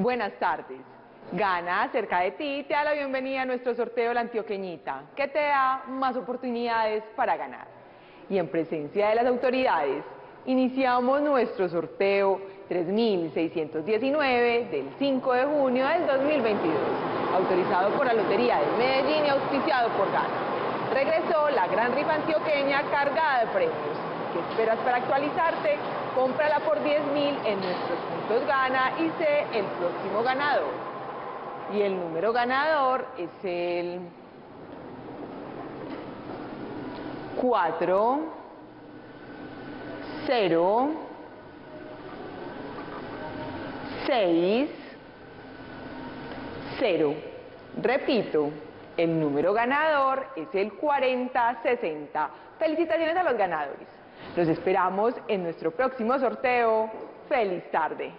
Buenas tardes. Gana cerca de ti te da la bienvenida a nuestro sorteo La Antioqueñita, que te da más oportunidades para ganar. Y en presencia de las autoridades, iniciamos nuestro sorteo 3619 del 5 de junio del 2022, autorizado por la Lotería de Medellín y auspiciado por Gana. Regresó la gran rifa antioqueña cargada de premios. ¿Qué esperas para actualizarte? Cómprala por 10 mil en nuestros puntos Gana y sé el próximo ganador. Y el número ganador es el 4, 0, 6, 0. Repito, el número ganador es el 4060. Felicitaciones a los ganadores. Los esperamos en nuestro próximo sorteo. ¡Feliz tarde!